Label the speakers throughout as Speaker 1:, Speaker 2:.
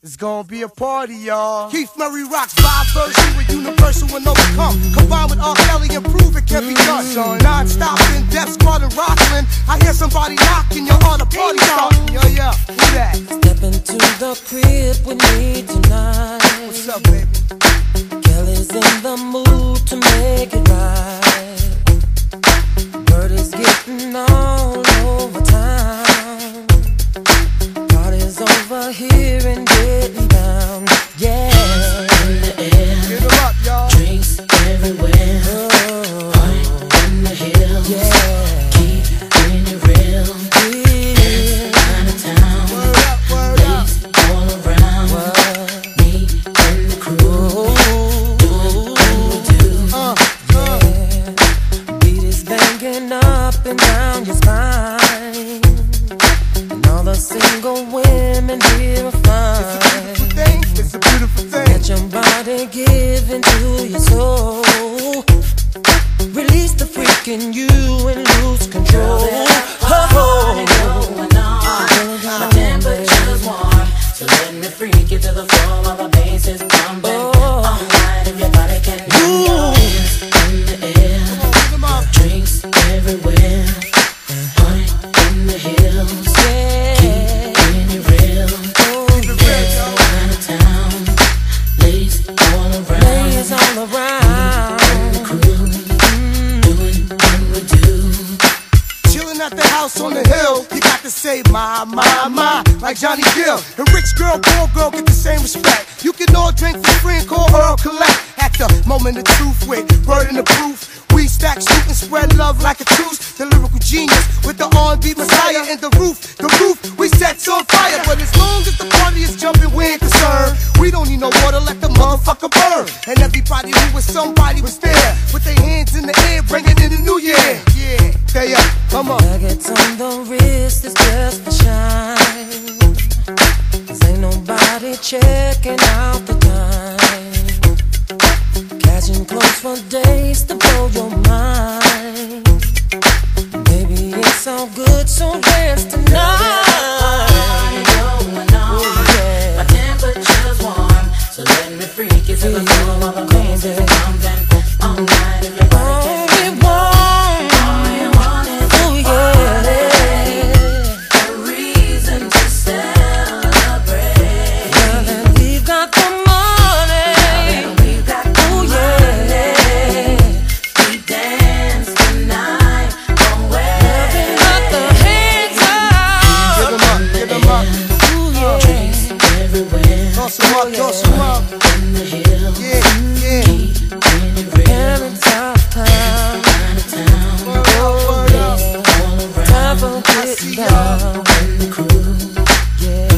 Speaker 1: It's gonna be a party, y'all. Keith Murray rocks vibe version with universal and overcome. Combined with R. Kelly and prove it can be done. Son. Non-stop in Def Squad and Rockland. I hear somebody knocking, you're on a party starting. Yo, yeah, who that?
Speaker 2: Step into the crib with me tonight.
Speaker 1: What's up, baby?
Speaker 2: Kelly's in the mood down. Yeah.
Speaker 3: in the air, drinks everywhere,
Speaker 2: Oh,
Speaker 3: the
Speaker 2: yeah.
Speaker 3: keeping it real.
Speaker 2: Yeah.
Speaker 3: Of town, all around, me and the crew, do
Speaker 1: Uh, uh.
Speaker 2: Beat is up and down your spine. Your body give into your soul. Release the freak in you and lose control.
Speaker 1: House on the hill, you got to say my, my, my, like Johnny Gill. And rich girl, poor girl get the same respect. You can all drink for free and call her collect. At the moment of truth with burden of proof. We stack, shoot, and spread love like a truce. The lyrical genius with the R&B messiah and the. The
Speaker 2: for days to blow your mind.
Speaker 1: Toss 'em up, toss up.
Speaker 3: in
Speaker 1: Yeah, yeah.
Speaker 3: keeping it real.
Speaker 2: Of town.
Speaker 3: Out of town,
Speaker 1: Word up, word up.
Speaker 3: all around.
Speaker 2: Time for
Speaker 1: see
Speaker 2: getting
Speaker 1: y'all.
Speaker 3: And the crew
Speaker 2: Yeah.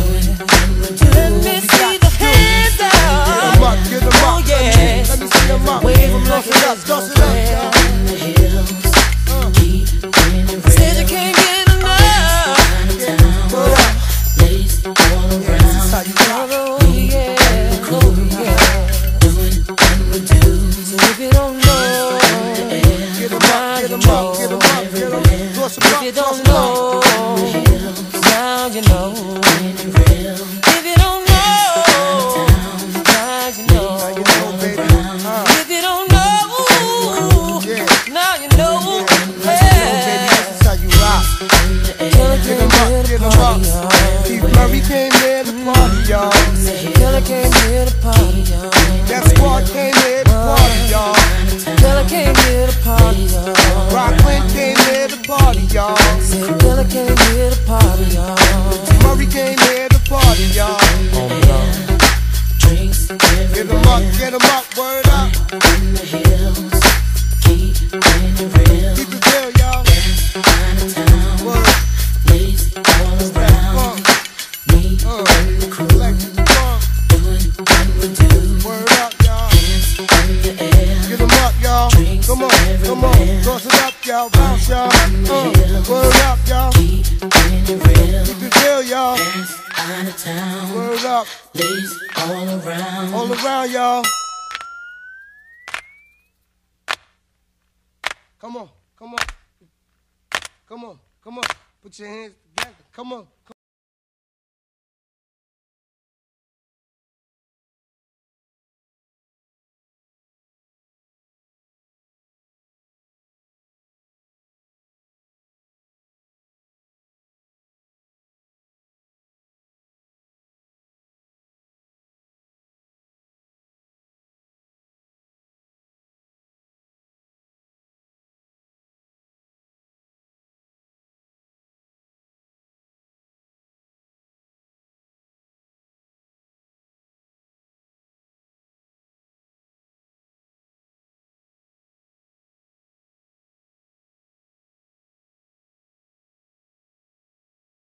Speaker 2: Let me see the hands up.
Speaker 1: up, get 'em
Speaker 2: Oh, yeah.
Speaker 1: Let me see 'em up.
Speaker 2: Wave 'em
Speaker 1: Toss
Speaker 2: like
Speaker 1: it up,
Speaker 2: it's
Speaker 1: toss
Speaker 2: no
Speaker 1: it up,
Speaker 2: get
Speaker 1: up, word up.
Speaker 3: in the hills.
Speaker 1: Keep it real,
Speaker 3: all around. the doing what we do.
Speaker 1: Y'all.
Speaker 3: In the air,
Speaker 1: Get 'em up, y'all. Come on, come on. Toss it up, y'all. Bounce, y'all. Uh, up.
Speaker 3: ladies all around.
Speaker 1: All around, y'all. Come on, come on. Come on, come on. Put your hands together. Come on.